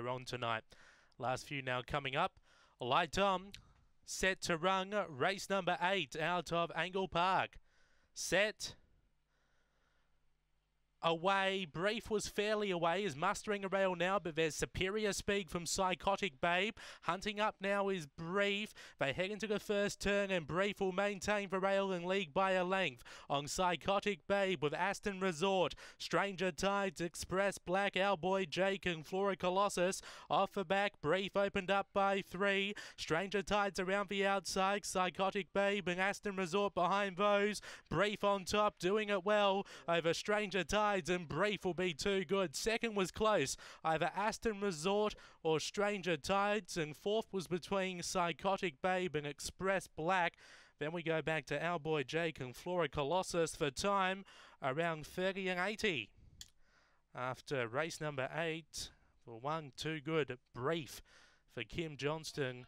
earlier on tonight. Last few now coming up. Light on, set to run, race number eight out of Angle Park. Set away. Brief was fairly away, is mustering a rail now, but there's superior speed from Psychotic Babe. Hunting up now is Brief. They head into the first turn, and Brief will maintain the rail and league by a length on Psychotic Babe with Aston Resort, Stranger Tides, Express, Black Our Boy, Jake, and Flora Colossus. Off the back, Brief opened up by three. Stranger Tides around the outside, Psychotic Babe and Aston Resort behind those. Brief on top, doing it well over Stranger Tides and Brief will be too good. Second was close, either Aston Resort or Stranger Tides, and fourth was between Psychotic Babe and Express Black. Then we go back to our boy Jake and Flora Colossus for time around 30 and 80. After race number eight, for one too good, Brief for Kim Johnston.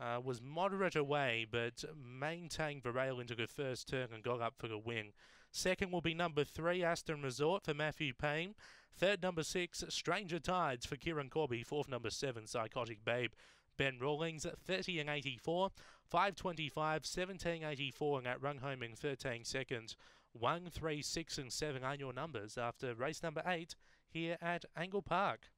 Uh, was moderate away, but maintained the rail into the first turn and got up for the win. Second will be number three, Aston Resort for Matthew Payne. Third, number six, Stranger Tides for Kieran Corby. Fourth, number seven, Psychotic Babe. Ben Rawlings at 30 and 84, 525, 17 84, and that run home in 13 seconds. 1, 3, 6, and 7 are your numbers after race number 8 here at Angle Park.